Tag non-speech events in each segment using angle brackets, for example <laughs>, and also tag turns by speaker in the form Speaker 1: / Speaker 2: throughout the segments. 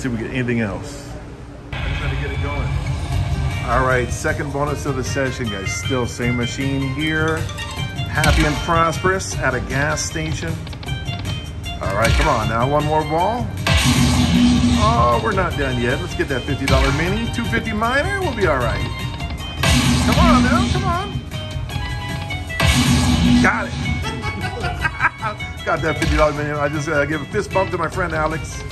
Speaker 1: see if we get anything else. I just had to get it going. All right, second bonus of the session, guys. Still same machine here. Happy and prosperous at a gas station. All right, come on now, one more ball. Oh, we're not done yet. Let's get that $50 mini. 250 minor, we'll be all right. Come on now, come on. Got it. <laughs> Got that $50 mini. I just uh, give a fist bump to my friend Alex.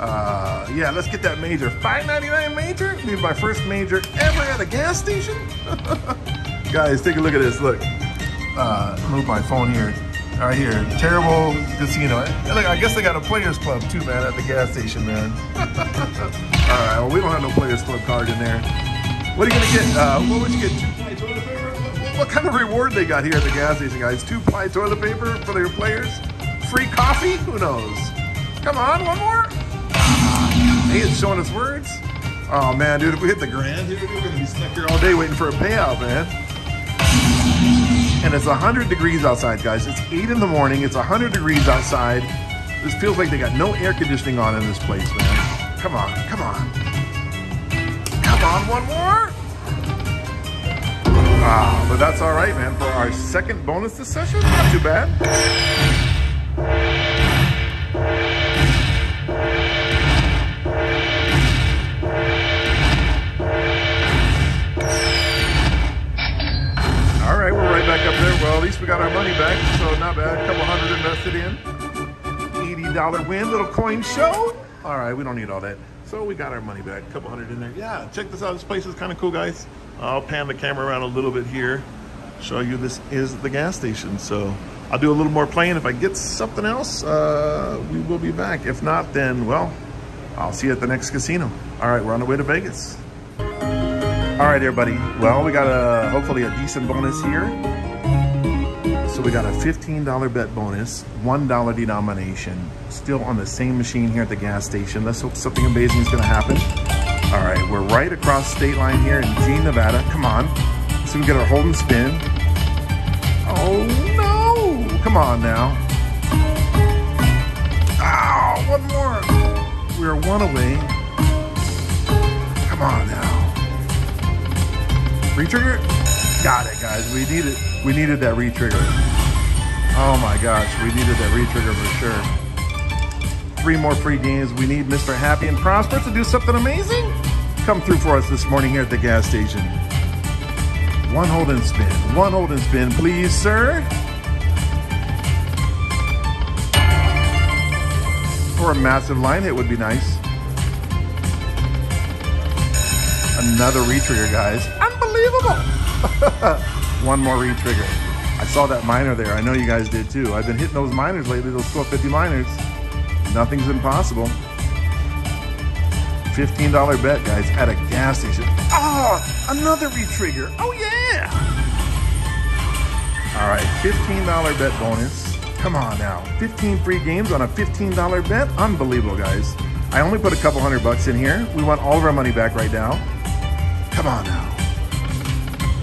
Speaker 1: Uh, yeah, let's get that major. 5.99 major? Be my first major ever at a gas station? <laughs> Guys, take a look at this. Look. Uh, move my phone here. Right here. Terrible casino. Look, I guess they got a players club too, man, at the gas station, man. <laughs> All right, well, we don't have no players club card in there. What are you gonna get? Uh, what would you get? What, kind of reward they got here at the gas station, guys? Two ply toilet paper for their players? Free coffee? Who knows? Come on, one more? He is showing us words. Oh man, dude, if we hit the grand here, we're gonna be stuck here all day waiting for a payout, man. And it's 100 degrees outside, guys. It's 8 in the morning. It's 100 degrees outside. This feels like they got no air conditioning on in this place, man. Come on, come on. Come on, one more. Ah, but that's all right, man. For our second bonus this session, not too bad. At least we got our money back, so not bad. A couple hundred invested in. $80 win, little coin show. All right, we don't need all that. So we got our money back, a couple hundred in there. Yeah, check this out. This place is kind of cool, guys. I'll pan the camera around a little bit here, show you this is the gas station. So I'll do a little more playing. If I get something else, uh, we will be back. If not, then, well, I'll see you at the next casino. All right, we're on the way to Vegas. All right, everybody. Well, we got a hopefully a decent bonus here. So we got a $15 bet bonus, $1 denomination, still on the same machine here at the gas station. Let's hope something amazing is going to happen. All right, we're right across state line here in Jean, Nevada. Come on. So we get our hold and spin. Oh, no. Come on now. Oh, one more. We're one away. Come on now. Retrigger? Got it, guys. We needed we needed that retrigger. Oh my gosh, we needed that retrigger for sure. Three more free games. We need Mr. Happy and Prosper to do something amazing. Come through for us this morning here at the gas station. One hold and spin. One hold and spin, please, sir. Or a massive line hit would be nice. Another retrigger, guys. Unbelievable. <laughs> One more retrigger. I saw that minor there. I know you guys did too. I've been hitting those minors lately, those 1250 minors. Nothing's impossible. $15 bet, guys, at a gas station. Oh, another retrigger. Oh, yeah. All right, $15 bet bonus. Come on now. 15 free games on a $15 bet. Unbelievable, guys. I only put a couple hundred bucks in here. We want all of our money back right now. Come on now.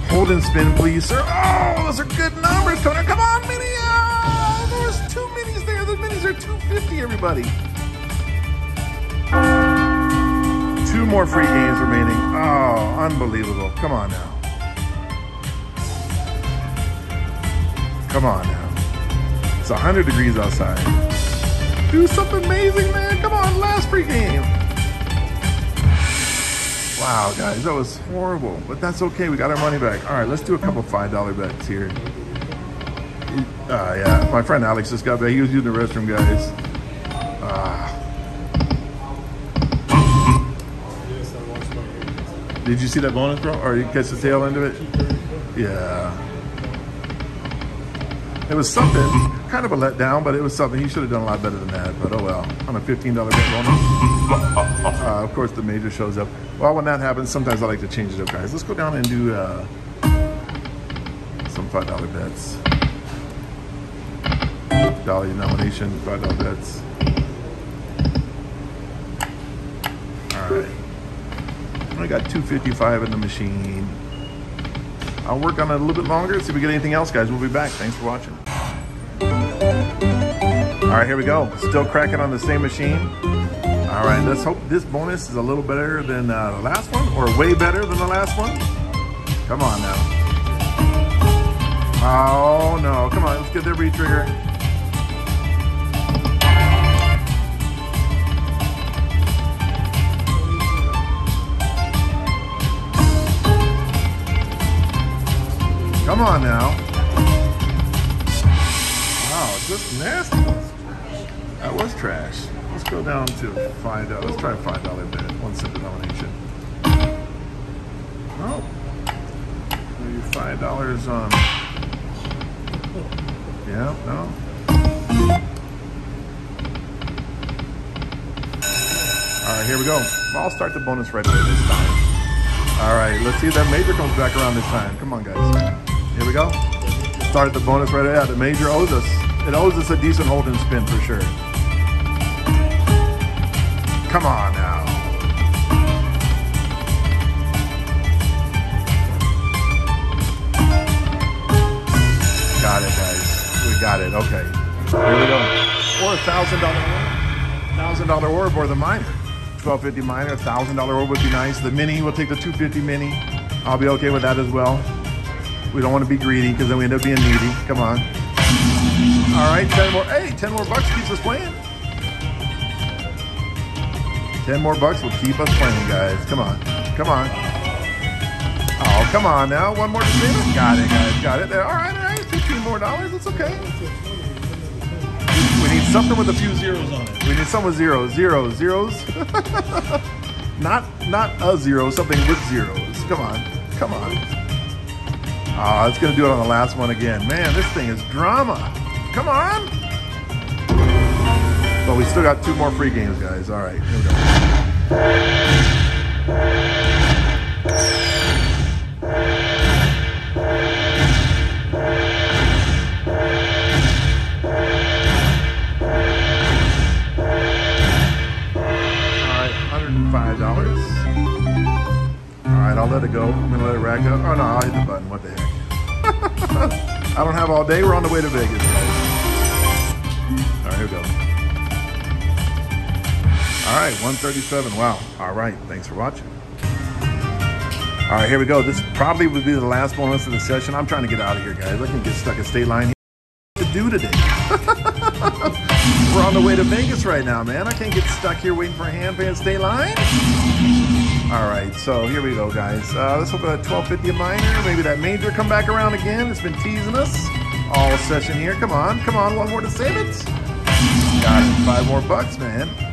Speaker 1: Hold and spin, please, sir. Oh, those are good numbers, Connor. Come on, mini. Oh, there's two minis there. The minis are 250, everybody. Two more free games remaining. Oh, unbelievable. Come on now. Come on now. It's 100 degrees outside. Do something amazing, man. Come on, last free game. Wow, guys, that was horrible, but that's okay. We got our money back. All right, let's do a couple $5 bets here. Uh, yeah, my friend Alex just got back. He was using the restroom, guys. Uh, did you see that bonus, bro? Or you catch the tail end of it? Yeah. It was something, kind of a letdown, but it was something. He should have done a lot better than that, but oh well. On a $15 bet bonus. <laughs> Uh, of course, the major shows up. Well, when that happens, sometimes I like to change it up, guys. Let's go down and do uh, some $5 bets. Dollar denomination, $5 bets. All right. I got 255 in the machine. I'll work on it a little bit longer, see if we get anything else, guys. We'll be back. Thanks for watching. All right, here we go. Still cracking on the same machine. All right, let's hope this bonus is a little better than uh, the last one or way better than the last one. Come on now. Oh no, come on, let's get the re-trigger. Come on now. Wow, just nasty. That was trash. Let's go down to five dollars. Let's try a five dollar bet. One cent denomination. Oh. Maybe five dollars on. Yeah, no. All right, here we go. I'll start the bonus right away this time. All right, let's see if that major comes back around this time. Come on, guys. Here we go. Started the bonus right. Yeah, the major owes us. It owes us a decent hold and spin for sure. Come on now. Got it, guys. We got it. Okay. Here we go. Or a thousand dollar thousand dollar orb or the minor. 1250 minor, thousand dollar orb would be nice. The mini, we'll take the 250 mini. I'll be okay with that as well. We don't want to be greedy because then we end up being needy. Come on. All right, 10 more. Hey, 10 more bucks keeps us playing. 10 more bucks will keep us playing, guys. Come on. Come on. Oh, come on now. One more spin. Got it, guys. Got it. All right, all right. 15 more dollars. It's okay. We need something with a few zeros on it. We need something with zeros. Zeros. <laughs> Zeros. not not a zero, something with zeros. Come on. Come on. Ah, oh, it's going to do it on the last one again. Man, this thing is drama. Come on. But we still got two more free games, guys. All right, here we go. 137. Wow. All right, thanks for watching. All right, here we go. This probably would be the last bonus of the session. I'm trying to get out of here, guys. I can get stuck at state line here. To do today. <laughs> We're on the way to Vegas right now, man. I can't get stuck here waiting for a hand at state line. All right, so here we go, guys. Uh, let's hope that 1250 a minor. Maybe that major come back around again. It's been teasing us all session here. Come on, come on, one more to save it. Got it. Five more bucks, man.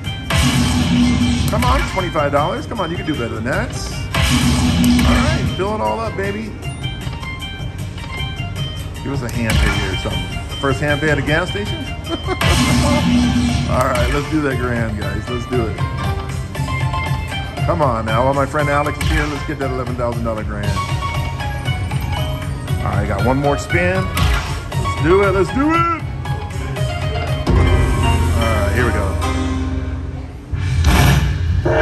Speaker 1: Come on, $25. Come on, you can do better than that. All right, fill it all up, baby. Give us a hand pay here or something. First hand pay at a gas station? <laughs> all right, let's do that grand, guys. Let's do it. Come on now, while my friend Alex is here, let's get that $11,000 grand. All right, got one more spin. Let's do it, let's do it. All right, here we go. That's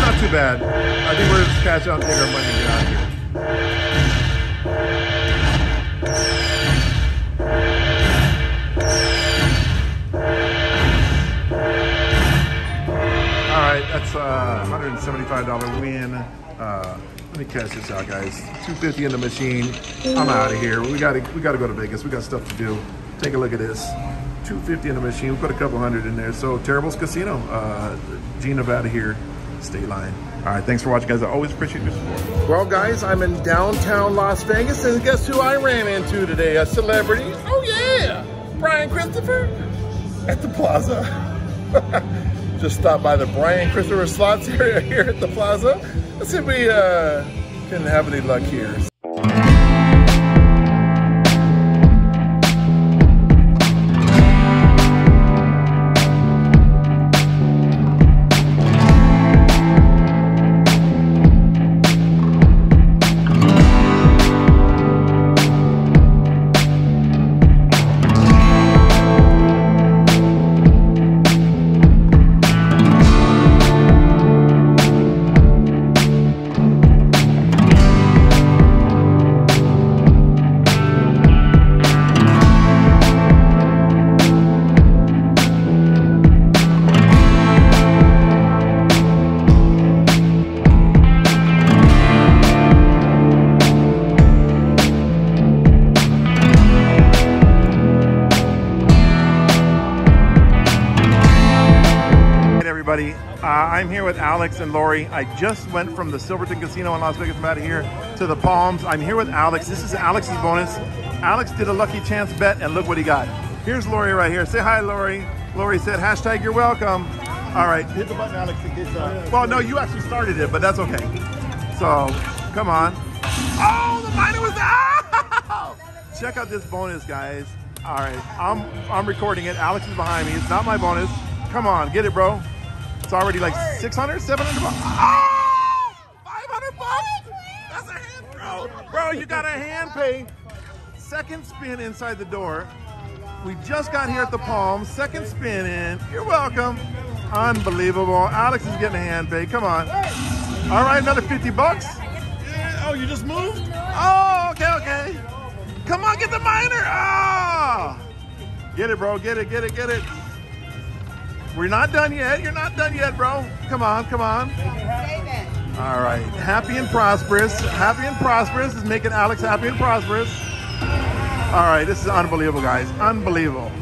Speaker 1: not too bad. I think we're just cash out and take our money and get out of here. All right, that's a $175 win. Uh, let me cash this out, guys. 250 in the machine. I'm out of here. We gotta we gotta go to Vegas. We got stuff to do. Take a look at this. 250 in the machine. We put a couple hundred in there. So Terrible's Casino. Uh, Jean Nevada here, state line. All right, thanks for watching, guys. I always appreciate your support. Well, guys, I'm in downtown Las Vegas, and guess who I ran into today? A celebrity. Oh yeah, Brian Christopher at the Plaza. <laughs> Just stopped by the Brian Christopher slots <laughs> area here at the Plaza. Let's see if we uh, can have any luck here. Everybody. Uh, I'm here with Alex and Lori. I just went from the Silverton Casino in Las Vegas, Nevada here to the Palms. I'm here with Alex. This is Alex's bonus. Alex did a lucky chance bet, and look what he got. Here's Lori right here. Say hi, Lori. Lori said, hashtag you're welcome. All right, hit the button, Alex, in case. Uh, well, no, you actually started it, but that's okay. So, come on. Oh, the minor was out! <laughs> Check out this bonus, guys. All right, I'm I'm recording it. Alex is behind me. It's not my bonus. Come on, get it, bro. It's already like 600, 700 bucks. Oh! 500 bucks? That's a hand throw. Bro, you got a hand pay. Second spin inside the door. We just got here at the Palm. Second spin in. You're welcome. Unbelievable. Alex is getting a hand pay. Come on. All right, another 50 bucks. Yeah. Oh, you just moved? Oh, okay, okay. Come on, get the minor. Ah! Get it, bro. Get it, get it, get it. We're not done yet. You're not done yet, bro. Come on, come on. All right. Happy and prosperous. Happy and prosperous is making Alex happy and prosperous. All right. This is unbelievable, guys. Unbelievable.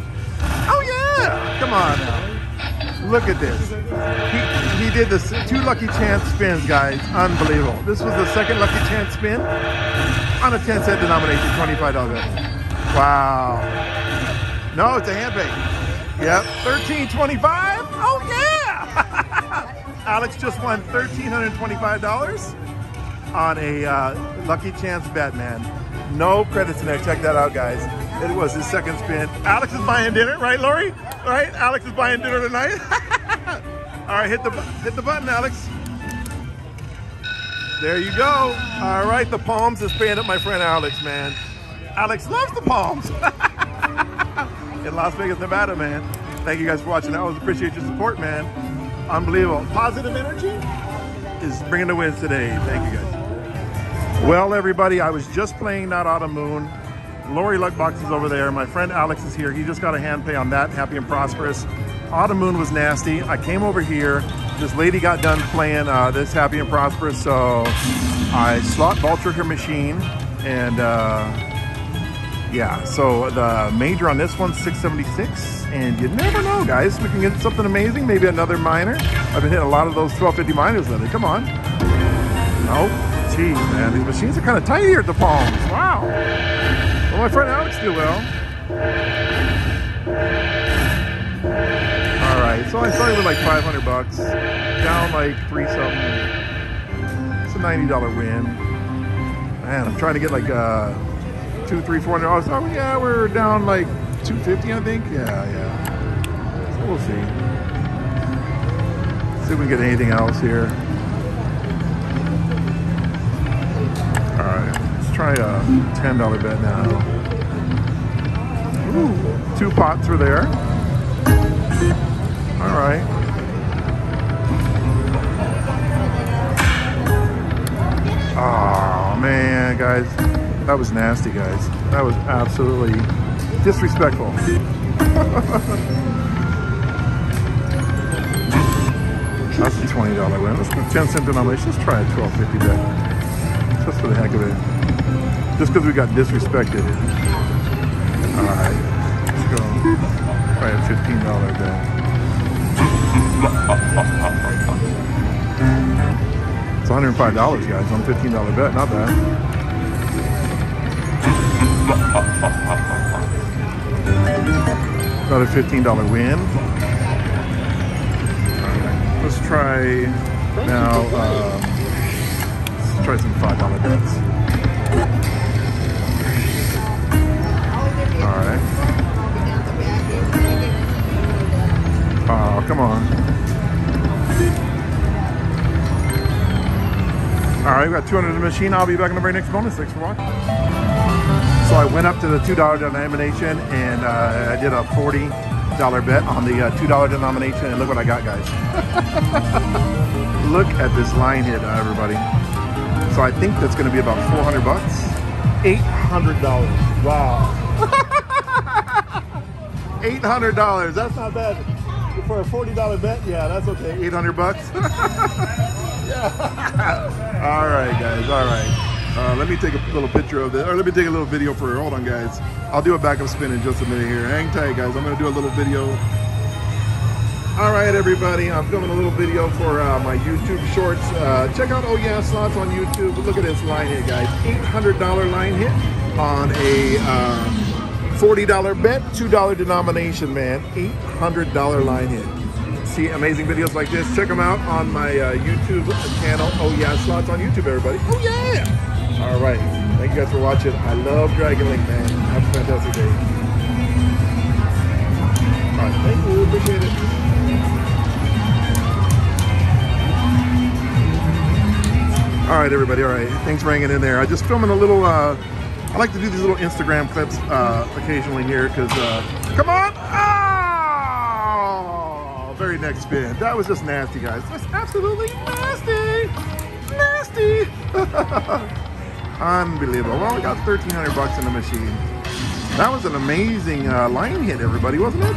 Speaker 1: Oh, yeah. Come on now. Look at this. He, he did this two lucky chance spins, guys. Unbelievable. This was the second lucky chance spin on a 10 cent denomination, $25 bet. Wow. No, it's a hand pay. Yep, 1325. Alex just won $1,325 on a uh, lucky chance bet, man. No credits in there. Check that out, guys. It was his second spin. Alex is buying dinner, right, Lori? Right? Alex is buying dinner tonight. <laughs> All right, hit the hit the button, Alex. There you go. All right, the Palms is paying up my friend Alex, man. Alex loves the Palms. <laughs> in Las Vegas, Nevada, man. Thank you guys for watching. I always appreciate your support, man. Unbelievable. Positive energy is bringing the wins today. Thank you guys. Well, everybody, I was just playing that Autumn Moon. Lori Luckbox is over there. My friend Alex is here. He just got a hand pay on that, happy and prosperous. Autumn Moon was nasty. I came over here. This lady got done playing uh, this happy and prosperous, so I slot vulture her machine and uh, yeah, so the major on this one's 676, and you never know, guys. We can get something amazing, maybe another minor. I've been hitting a lot of those 1250 minors lately. Come on. Oh, geez, man. These machines are kind of tight here at the Palms. Wow. Well, my friend Alex did well. All right, so I started with like 500 bucks, down like three something. It's a $90 win. Man, I'm trying to get like uh, two, three, four hundred dollars. Oh yeah, we're down like two fifty, I think. Yeah, yeah. So we'll see. See if we can get anything else here. All right, let's try a ten dollar bet now. Ooh, two pots are there. All right. Oh man, guys. That was nasty, guys. That was absolutely disrespectful. That's a $20 win. Let's 10 cent denomination. Let's try a 12.50 bet. Just for the heck of it. Just because we got disrespected. All right. Let's go. Try a $15 bet. It's $105, guys, on $15 bet. Not bad. Another $15 win. Right, let's try now. Uh, let's try some $5 bets. All right. Oh, come on. All right, we got 200 in the machine. I'll be back in the very next bonus. Thanks for watching. I went up to the $2 denomination and uh, I did a $40 bet on the uh, $2 denomination and look what I got guys. <laughs> look at this line hit uh, everybody. So I think that's gonna be about 400 bucks. $800, wow. <laughs> $800, that's not bad. For a $40 bet, yeah, that's okay, 800 bucks. <laughs> yeah. all right guys, all right. Uh, let me take a little picture of this, or let me take a little video for her. Hold on, guys. I'll do a backup spin in just a minute here. Hang tight, guys. I'm going to do a little video All right, everybody. I'm filming a little video for uh, my YouTube shorts. Uh, check out Oh Yeah Slots on YouTube. Look at this line hit, guys. $800 line hit on a uh, $40 bet, $2 denomination, man. $800 line hit. See amazing videos like this? Check them out on my uh, YouTube channel. Oh Yeah Slots on YouTube, everybody. Oh yeah! All right. Thank you guys for watching. I love Dragon Link, man. Have a fantastic day. All right. Thank you. Appreciate it. All right, everybody. All right. Thanks for hanging in there. I just filming a little. Uh, I like to do these little Instagram clips uh, occasionally here because. Uh, come on! Oh, very next spin. That was just nasty, guys. That's absolutely nasty. Nasty. <laughs> Unbelievable. Well, we got 1,300 bucks in the machine. That was an amazing uh, line hit, everybody, wasn't it? <laughs>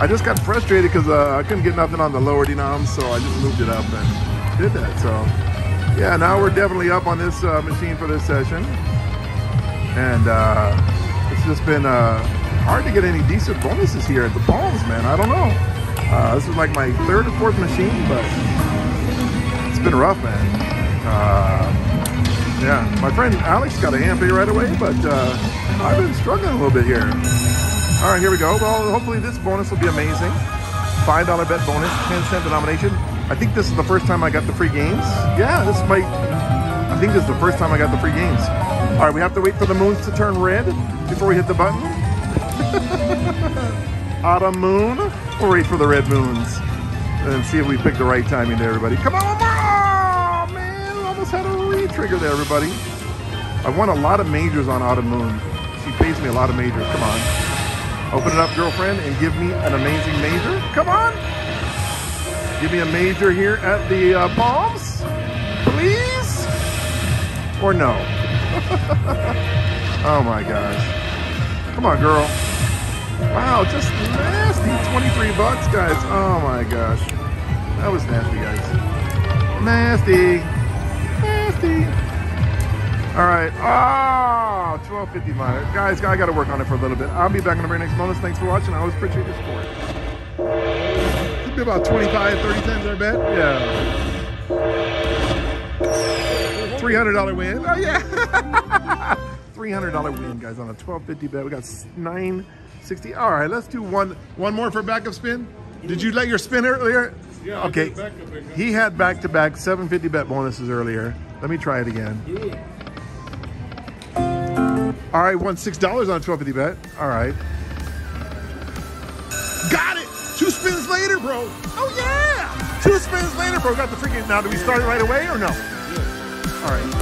Speaker 1: I just got frustrated because uh, I couldn't get nothing on the lower denoms, so I just moved it up and did that. So, yeah, now we're definitely up on this uh, machine for this session. And uh, it's just been uh, hard to get any decent bonuses here at the Palms, man. I don't know. Uh, this is like my third or fourth machine, but it's been rough, man. Uh, yeah, my friend Alex got a hand right away, but I've been struggling a little bit here. All right, here we go. Well, hopefully this bonus will be amazing. $5 bet bonus, 10 cent denomination. I think this is the first time I got the free games. Yeah, this might, I think this is the first time I got the free games. All right, we have to wait for the moons to turn red before we hit the button. <laughs> Autumn moon. We'll wait for the red moons and see if we pick the right timing there, everybody. Come on, there, everybody. I won a lot of majors on Autumn Moon. She pays me a lot of majors. Come on. Open it up, girlfriend, and give me an amazing major. Come on. Give me a major here at the uh, Palms, please. Or no. <laughs> oh my gosh. Come on, girl. Wow, just nasty. 23 bucks, guys. Oh my gosh. That was nasty, guys. Nasty. Nasty. All right. Ah, oh, 1250 minor. Guys, I got to work on it for a little bit. I'll be back in the very next bonus. Thanks for watching. I always appreciate your support. Could be about 25, 30 cents, I bet. Yeah. $300 win. Oh, yeah. <laughs> $300 win, guys, on a 1250 bet. We got 960. All right, let's do one one more for backup spin. Did you let your spin earlier?
Speaker 2: Yeah,
Speaker 1: okay. He had back-to-back -back 750 bet bonuses earlier. Let me try it again. All right, won six dollars on a twelve fifty bet. All right, got it. Two spins later, bro. Oh yeah, two spins later, bro. Got the freaking. Now, do we start it right away or no? All right.